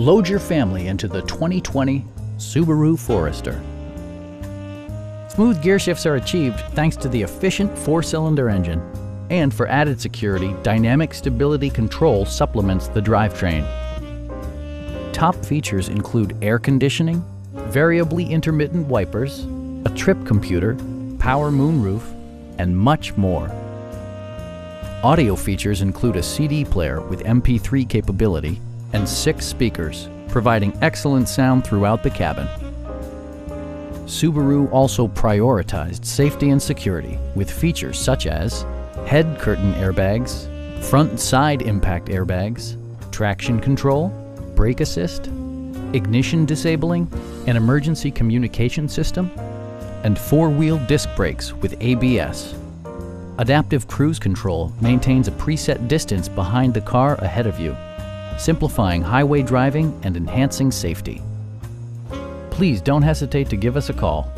Load your family into the 2020 Subaru Forester. Smooth gear shifts are achieved thanks to the efficient four-cylinder engine. And for added security, Dynamic Stability Control supplements the drivetrain. Top features include air conditioning, variably intermittent wipers, a trip computer, power moonroof, and much more. Audio features include a CD player with MP3 capability and six speakers, providing excellent sound throughout the cabin. Subaru also prioritized safety and security with features such as head curtain airbags, front side impact airbags, traction control, brake assist, ignition disabling, an emergency communication system, and four-wheel disc brakes with ABS. Adaptive Cruise Control maintains a preset distance behind the car ahead of you, simplifying highway driving and enhancing safety. Please don't hesitate to give us a call